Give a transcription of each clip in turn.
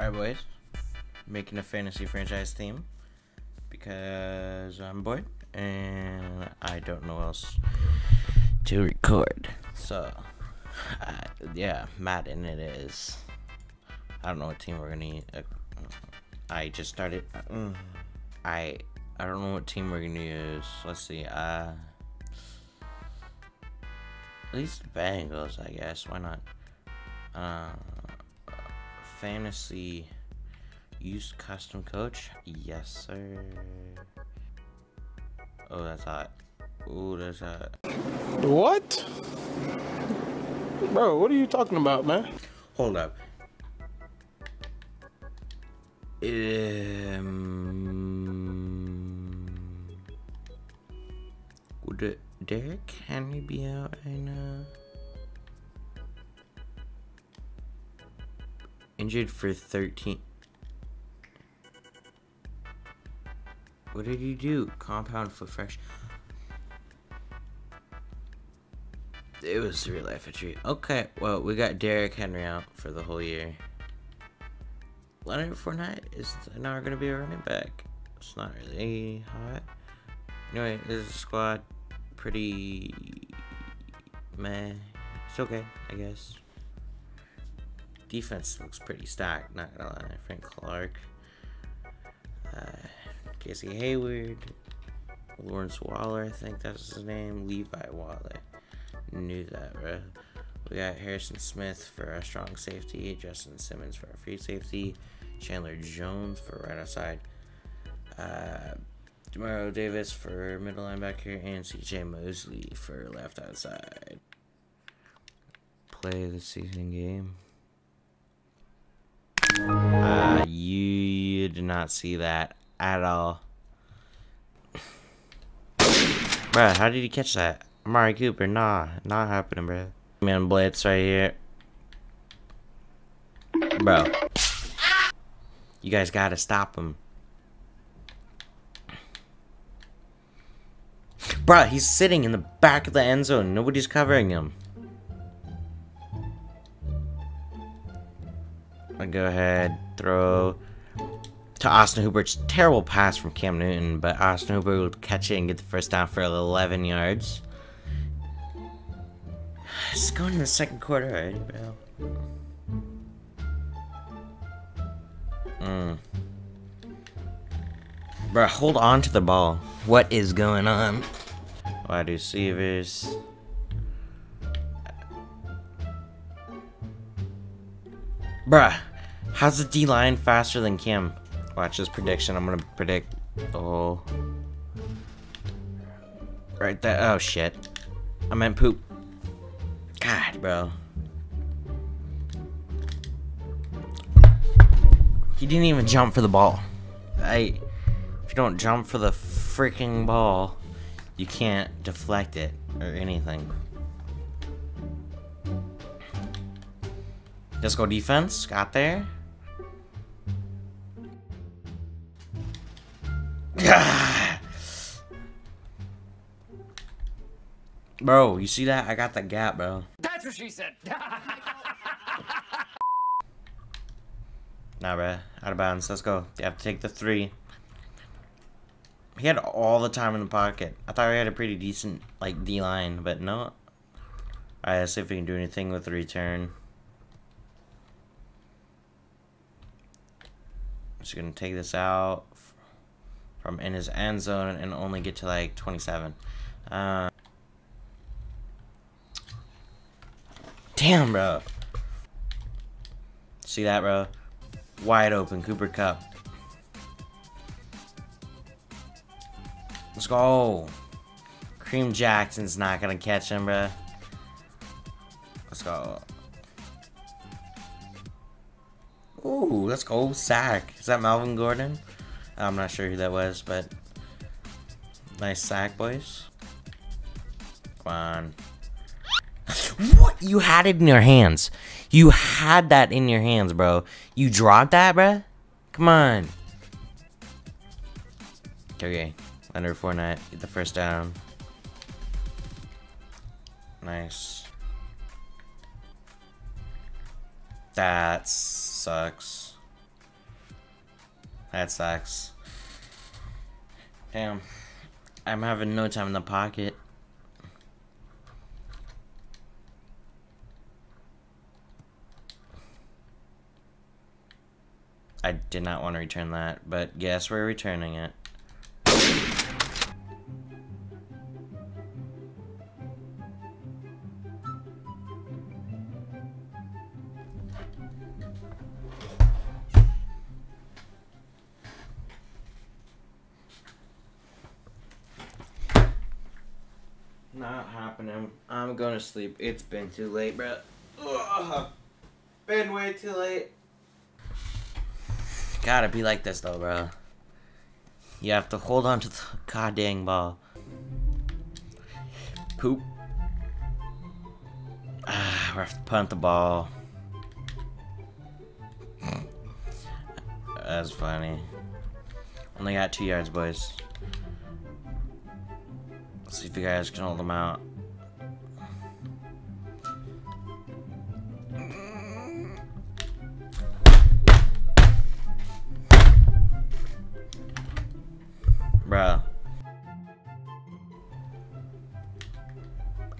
Alright, boys. Making a fantasy franchise team because I'm bored and I don't know else to record. So, uh, yeah, Madden it is. I don't know what team we're gonna. Uh, I just started. Uh, I I don't know what team we're gonna use. Let's see. Uh, at least Bengals, I guess. Why not? Uh, fantasy use custom coach? Yes, sir. Oh, that's hot. Oh, that's hot. What? Bro, what are you talking about, man? Hold up. Um, would it, Henry be out right now? Injured for 13. What did he do? Compound foot fresh. It was real life a treat. Okay, well, we got Derrick Henry out for the whole year. Leonard Fournette is now going to be a running back. It's not really hot. Anyway, this is a squad. Pretty meh. It's okay, I guess. Defense looks pretty stacked, not gonna lie. Frank Clark, uh, Casey Hayward, Lawrence Waller, I think that's his name. Levi Waller. Knew that, bro. We got Harrison Smith for a strong safety, Justin Simmons for a free safety, Chandler Jones for right outside, uh, Demario Davis for middle linebacker, and CJ Mosley for left outside. Play the season game. Uh, you did not see that at all. Bruh, how did he catch that? Amari Cooper, nah, not happening, bruh. Man, Blitz right here. Bro. You guys gotta stop him. Bruh, he's sitting in the back of the end zone. Nobody's covering him. I go ahead, throw to Austin Hooper's terrible pass from Cam Newton, but Austin Hooper will catch it and get the first down for 11 yards. It's going in the second quarter already, bro. Mm. Bro, hold on to the ball. What is going on? Wide receivers. Bruh, how's the D line faster than Kim? Watch this prediction. I'm gonna predict. Oh, right there. Oh shit, I meant poop. God, bro. He didn't even jump for the ball. I, if you don't jump for the freaking ball, you can't deflect it or anything. Let's go defense. Got there. bro, you see that? I got the gap, bro. That's what she said. Nah, bro. Out of bounds. Let's go. You have to take the three. He had all the time in the pocket. I thought he had a pretty decent, like, D-line, but no. Alright, let's see if we can do anything with the return. Just gonna take this out from in his end zone and only get to like 27. Uh, damn, bro. See that, bro? Wide open, Cooper Kupp. Let's go. Kareem Jackson's not gonna catch him, bro. Let's go. Ooh, let's go. Sack. Is that Melvin Gordon? I'm not sure who that was, but nice sack, boys. Come on. what? You had it in your hands. You had that in your hands, bro. You dropped that, bro? Come on. Okay. Under Fournette. Get the first down. Nice. That sucks. That sucks. Damn. I'm having no time in the pocket. I did not want to return that, but guess we're returning it. I'm going to sleep. It's been too late, bro. Ugh. Been way too late. Gotta be like this though, bro. You have to hold on to the goddamn ball. Poop. Ah, we have to punt the ball. That's funny. Only got two yards, boys. Let's see if you guys can hold them out.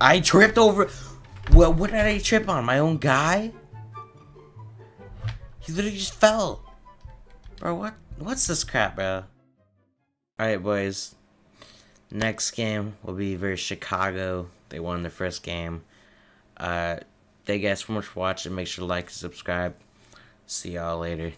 I tripped over. What? What did I trip on? My own guy? He literally just fell. Bro, what? What's this crap, bro? Alright, boys. Next game will be versus Chicago. They won their first game. Uh, thank you guys so much for watching. Make sure to like and subscribe. See y'all later.